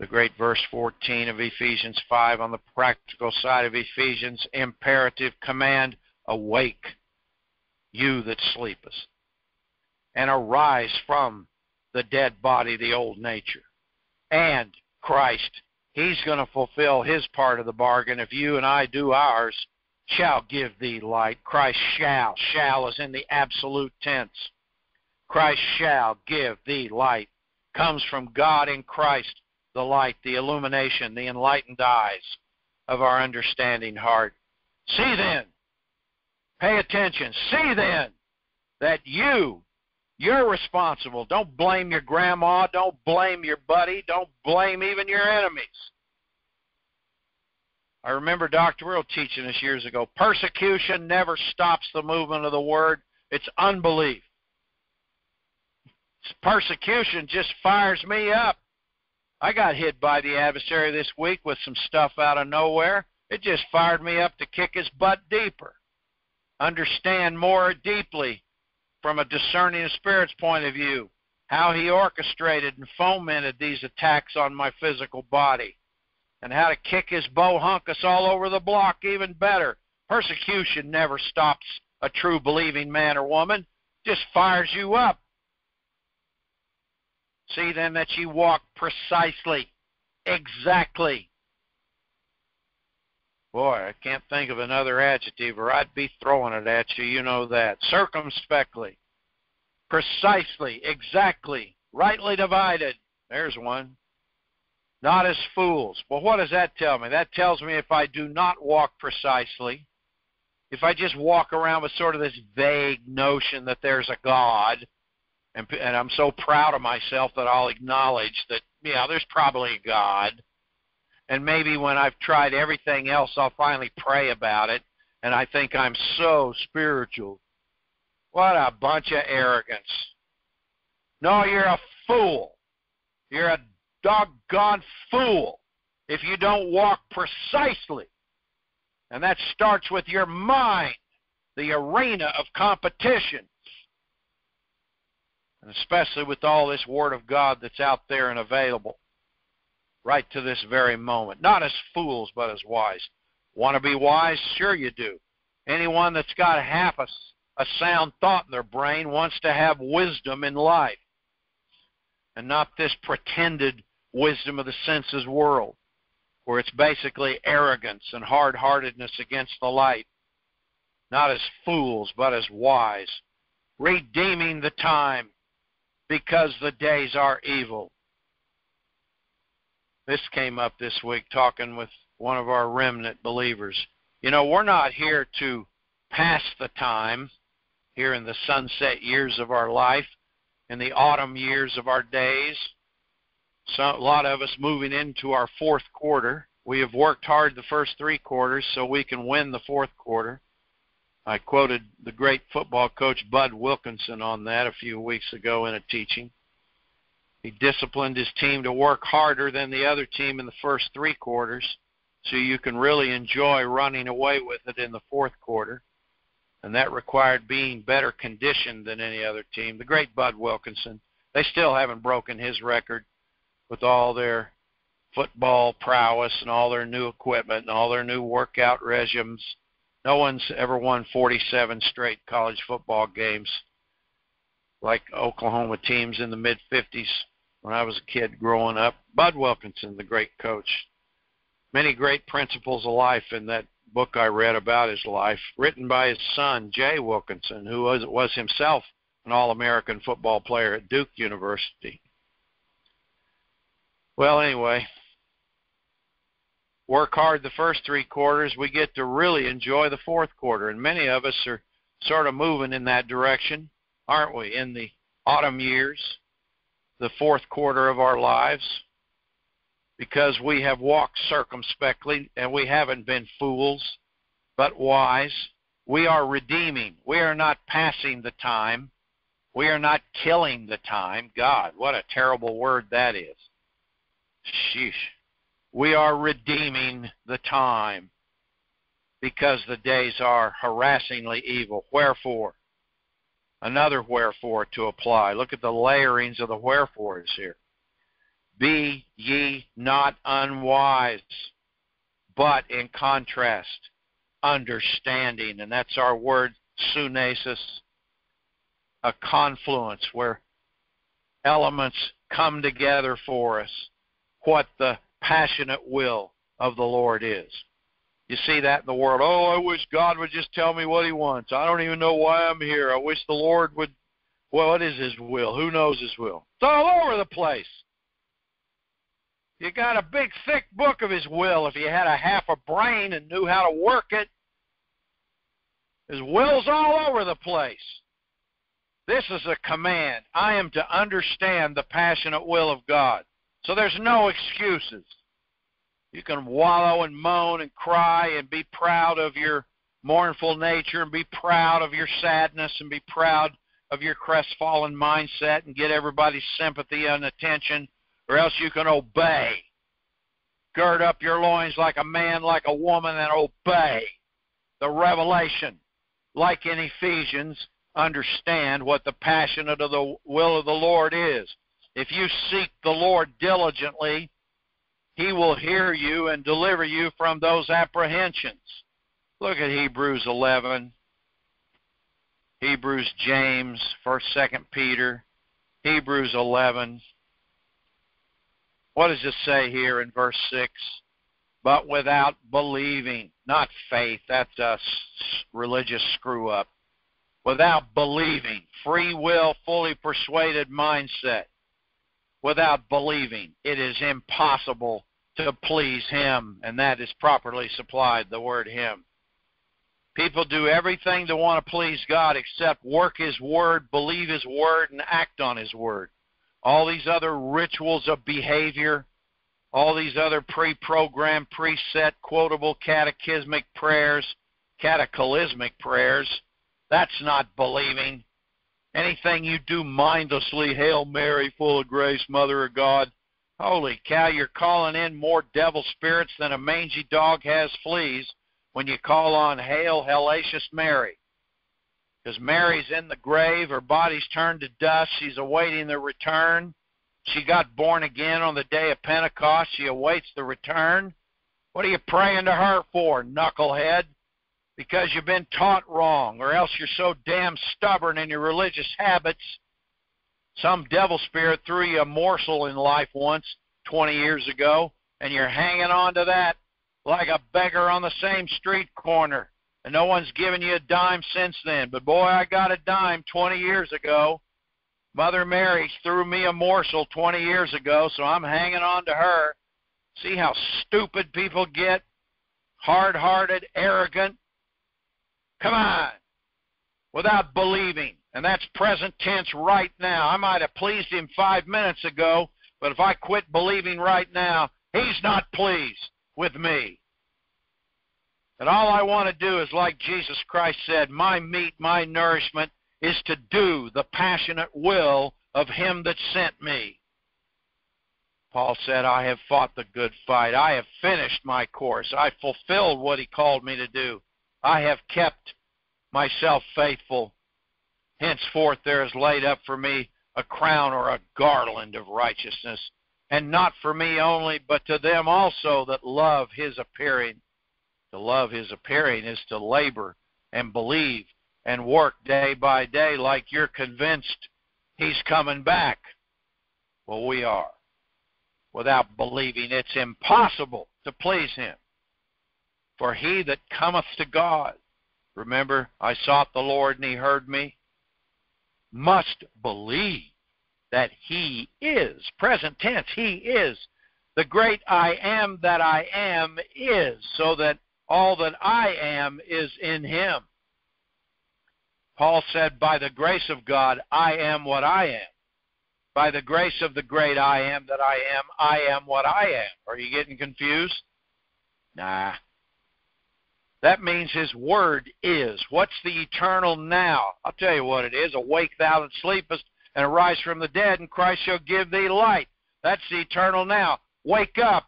The great verse 14 of Ephesians 5 on the practical side of Ephesians, imperative command, awake, you that sleepest, and arise from the dead body, the old nature. And Christ, He's going to fulfill His part of the bargain. If you and I do ours, shall give thee light. Christ shall. Shall is in the absolute tense. Christ shall give thee light. Comes from God in Christ, the light, the illumination, the enlightened eyes of our understanding heart. See then, pay attention, see then that you, you're responsible. Don't blame your grandma, don't blame your buddy, don't blame even your enemies. I remember Dr. Wierwille teaching us years ago persecution never stops the movement of the word, it's unbelief. Persecution just fires me up. I got hit by the adversary this week with some stuff out of nowhere. It just fired me up to kick his butt deeper. Understand more deeply from a discerning spirit's point of view how he orchestrated and fomented these attacks on my physical body and how to kick his bow hunkus all over the block even better. Persecution never stops a true believing man or woman, just fires you up. See then that you walk precisely, exactly. Boy, I can't think of another adjective, or I'd be throwing it at you. You know that. Circumspectly, precisely, exactly, rightly divided. There's one not as fools. Well, what does that tell me? That tells me if I do not walk precisely, if I just walk around with sort of this vague notion that there's a God, and, and I'm so proud of myself that I'll acknowledge that, yeah, there's probably a God. And maybe when I've tried everything else, I'll finally pray about it, and I think I'm so spiritual. What a bunch of arrogance. No, you're a fool. You're a doggone fool if you don't walk precisely. And that starts with your mind, the arena of competition. And especially with all this Word of God that's out there and available right to this very moment. Not as fools, but as wise. Want to be wise? Sure you do. Anyone that's got half a, a sound thought in their brain wants to have wisdom in life and not this pretended wisdom of the senses world, where it's basically arrogance and hard heartedness against the light, not as fools, but as wise, redeeming the time because the days are evil. This came up this week talking with one of our remnant believers. You know, we're not here to pass the time here in the sunset years of our life, in the autumn years of our days so a lot of us moving into our fourth quarter. We have worked hard the first three quarters so we can win the fourth quarter. I quoted the great football coach Bud Wilkinson on that a few weeks ago in a teaching. He disciplined his team to work harder than the other team in the first three quarters so you can really enjoy running away with it in the fourth quarter. And that required being better conditioned than any other team. The great Bud Wilkinson. They still haven't broken his record with all their football prowess and all their new equipment and all their new workout regimes. No one's ever won 47 straight college football games like Oklahoma teams in the mid 50s when I was a kid growing up. Bud Wilkinson, the great coach. Many great principles of life in that book I read about his life, written by his son, Jay Wilkinson, who was, was himself an All American football player at Duke University. Well, anyway, work hard the first three quarters. We get to really enjoy the fourth quarter, and many of us are sort of moving in that direction, aren't we? In the autumn years, the fourth quarter of our lives, because we have walked circumspectly and we haven't been fools, but wise. We are redeeming. We are not passing the time. We are not killing the time. God, what a terrible word that is. Sheesh. We are redeeming the time because the days are harassingly evil. Wherefore? Another wherefore to apply. Look at the layerings of the wherefores here. Be ye not unwise, but in contrast, understanding. And that's our word, sunesis, a confluence where elements come together for us, what the passionate will of the Lord is. You see that in the world. Oh, I wish God would just tell me what He wants. I don't even know why I'm here. I wish the Lord would. Well, what is His will? Who knows His will? It's all over the place. You got a big, thick book of His will if you had a half a brain and knew how to work it. His will's all over the place. This is a command. I am to understand the passionate will of God. So there's no excuses. You can wallow and moan and cry and be proud of your mournful nature and be proud of your sadness and be proud of your crestfallen mindset and get everybody's sympathy and attention, or else you can obey. Gird up your loins like a man, like a woman, and obey the revelation. Like in Ephesians, understand what the passionate of the will of the Lord is. If you seek the Lord diligently, he will hear you and deliver you from those apprehensions. Look at Hebrews 11, Hebrews, James, 1st, 2nd Peter, Hebrews 11. What does it say here in verse 6? But without believing, not faith, that's a religious screw up without believing, free will, fully persuaded mindset, without believing, it is impossible to please Him, and that is properly supplied, the word Him. People do everything to want to please God except work His Word, believe His Word, and act on His Word. All these other rituals of behavior, all these other pre programmed, preset, quotable catechismic prayers, cataclysmic prayers, that's not believing. Anything you do mindlessly, Hail Mary, full of grace, Mother of God. Holy cow, you're calling in more devil spirits than a mangy dog has fleas when you call on Hail Hellacious Mary. Because Mary's in the grave, her body's turned to dust, she's awaiting the return. She got born again on the day of Pentecost, she awaits the return. What are you praying to her for, knucklehead? Because you've been taught wrong, or else you're so damn stubborn in your religious habits. Some devil spirit threw you a morsel in life once, 20 years ago, and you're hanging on to that like a beggar on the same street corner. And no one's given you a dime since then. But boy, I got a dime 20 years ago. Mother Mary threw me a morsel 20 years ago, so I'm hanging on to her. See how stupid people get? Hard hearted, arrogant, Come on. Without believing. And that's present tense right now. I might have pleased him five minutes ago, but if I quit believing right now, he's not pleased with me. And all I want to do is, like Jesus Christ said, my meat, my nourishment is to do the passionate will of him that sent me. Paul said, I have fought the good fight. I have finished my course. I fulfilled what he called me to do. I have kept myself faithful. Henceforth there is laid up for me a crown or a garland of righteousness, and not for me only, but to them also that love his appearing. To love his appearing is to labor and believe and work day by day like you're convinced he's coming back. Well, we are. Without believing, it's impossible to please him. For he that cometh to God, remember, I sought the Lord and he heard me, must believe that he is, present tense, he is. The great I am that I am is, so that all that I am is in him. Paul said, By the grace of God, I am what I am. By the grace of the great I am that I am, I am what I am. Are you getting confused? Nah. That means His Word is. What's the eternal now? I'll tell you what it is. Awake thou that sleepest, and arise from the dead, and Christ shall give thee light. That's the eternal now. Wake up.